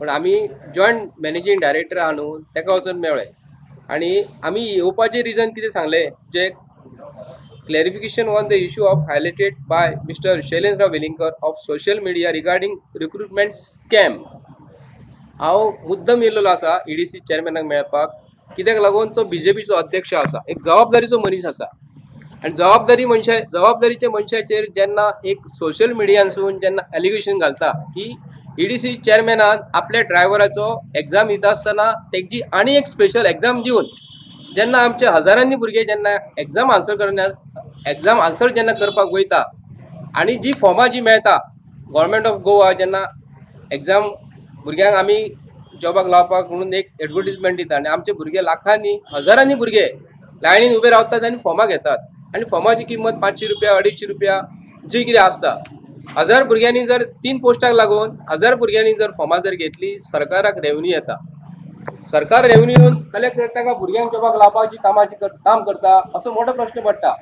पण आमी joint managing director आहा न्हू तेका वचून मेळ्ळे आनी आमी येवपाचें रिजन कितें सांगलें जे clarification on the issue of highlighted by Mr. Shailendra Velinkar of social media regarding recruitment scam. हांव मुद्दम येयल्लो आसा ईडीसी चेअरमॅनाक मेळपाक कित्याक लागून तो बीजेपीचो अध्यक्ष आसा एक जबाबदारीचो मनीस आसा आनी जबाबदारी मनशा जबाबदारीच्या मनशाचेर जेन्ना एक सोशल मिडियानसून जेन्ना एलिगेशन घालता की ईडीसी चेअरमॅनान आपल्या ड्रायव्हराचो एग्जाम दिता आसतना तेजी आनी एक स्पेशल एग्जाम दिवन जेन्ना आमचे हजारांनी भुरगे जेन्ना एग्जाम आन्सर करण्यात एग्जाम आन्सर जेन्ना करपाक वयता आनी जी फॉर्मां जी मेळटा गोवोरमेंट ऑफ गोवा जेन्ना एग्जाम भुरग्यांक आमी जॉबाक लावपाक म्हणून एक एडवर्टिजमेंट दिता आनी आमचे भुरगे लाखांनी हजारांनी भुरगे लायनीन उबे रावतात आनी फॉर्मां घेतात. आनी फॉर्माची किंमत पांचशी रुपया अडेचशी रुपया जी कितें आसता हजार भुरग्यांनी जर तीन पोस्टाक लागून हजार भुरग्यांनी जर फॉर्मां जर घेतली सरकाराक रेवन्यू येता. सरकार रेवन्यू कलेक्ट ताका भुरग्यांक जॉबाक लावपाची कामाची कर- काम करता? असो मोठो प्रश्न पडटा.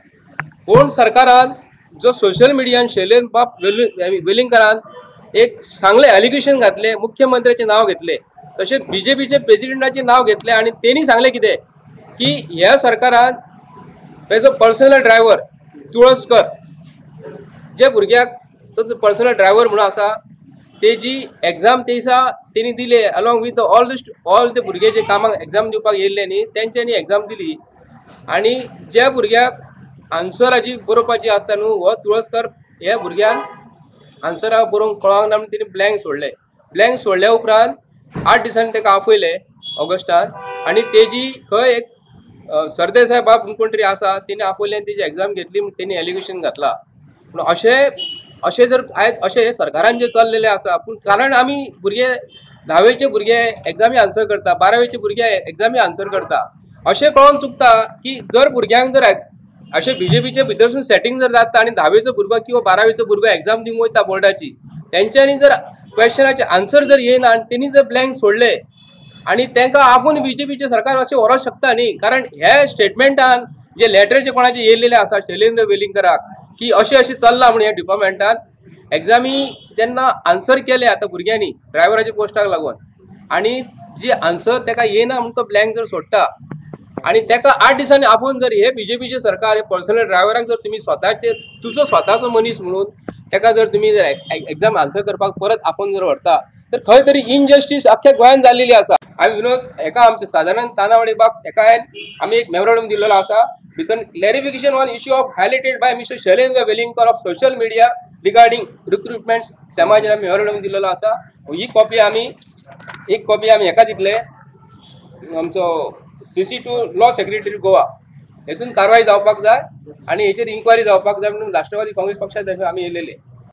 पूण सरकारान जो सोशल मिडियान शैलेन बाब वेलु- वेलिंगकरान एक चांगले एलिगेशन घातले मुख्यमंत्र्याचे नाव घेतले तशेंच पीचे प्रेसिडेंटाचे नाव घेतले आणि त्यांनी सांगले कितें? की ह्या सरकारान तेजो पर्सनल ड्रायव्हर तुळसकर जे भुरग्याक तो पर्सनल ड्रायव्हर म्हणून आसा तेजी एग्जाम ते दिसा तेणी दिले along with all the all ते भुरगे जे कामाक एग्जाम दिवपाक येयल्ले न्ही तेंच्यांनी एग्जाम दिली. आनी ज्या भुरग्याक आन्सराची बरोवपाची आसता न्हू हो तुळसकर ह्या भुरग्यान आन्सरा बरोवंक कळोंक ना म्हणून तेणी ब्लँक सोडले. ब्लँक सोडल्या उपरांत आठ दिसांनी ताका आफयले ऑगस्टान. आनी तेजी खंय एक सरदेसाय बाब कोण तरी आसा तेणी आपयले आनी तेजी एग्जाम घेतली म्हण तेणी एलिगेशन घातला. पूण अशें अशें जर आयज अशें सरकारान जे चललेलें आसा पूण कारण आमी भुरगे धावेचे भुरगे एग्जामी आन्सर करता बारावेचे भुरगे एग्जामी आन्सर करता. अशें कळोन चुकता की जर भुरग्यांक जर अशें पीचे भितरसून सेटींग जर जाता आनी धावेचो भुरगो किंवा बारावेचो भुरगो एग्जाम दिवंक वयता बोर्डाची तेंच्यांनी जर क्वेश्चनाचे आन्सर जर येयना आनी तेणी जर ब्लँक सोडले आणि तांकां आपूण पीचे सरकार अशें व्हरोंक शकता न्ही. कारण हे स्टेटमेंटान जे लेटर जे कोणाचे येयलेले आसा शैलेंद्र वेलिंगकराक की अशें अशें चल्लां म्हणून ह्या डिपार्टमेंटान एग्जामी जेन्ना आन्सर केले आतां भुरग्यांनी ड्रायव्हराच्या पोस्टाक लागून. आनी जी आन्सर तेका येना म्हणून तो ब्लँक जर सोडटा आणि तेका आठ दिसांनी आपोवन जर हे बीजेपीचे सरकार हे पर्सनल ड्रायव्हराक जर तुम्ही स्वताचे तुजो स्वताचो मनीस म्हणून ताका जर तुम्ही जर एग्जाम आन्सर करपाक परत आपोवन जर व्हरता तर खंय तरी इनजस्टीस अख्ख्या गोंयांत जाल्लेली आसा आमी विनोद हेका आमचे सादारण तानावडे बाब हेका हांवें आमी एक मेमोरंडम दिल्लो आसा भितर clarification on issue of highlighted by mister Shailendra Velingkar of social media regarding recruitment समाजान आमी मेमोरंडम दिल्लो आसा ही कॉपी आमी एक कॉपी आमी हेका दितले आमचो C C to law secretary Goa हेतून कारवाय जावपाक जाय आणि हेचेर इन्क्वायरी जावपाक जाय म्हणून राष्ट्रवादी काँग्रेस पक्षातर्फे आमी येयलेले